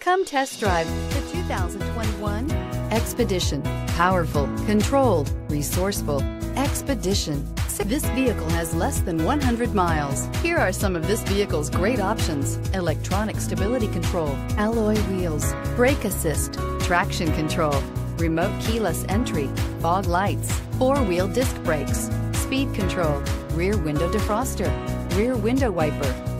Come test drive the 2021 Expedition. Powerful, controlled, resourceful. Expedition. This vehicle has less than 100 miles. Here are some of this vehicle's great options. Electronic stability control, alloy wheels, brake assist, traction control, remote keyless entry, fog lights, four-wheel disc brakes, speed control, rear window defroster, rear window wiper.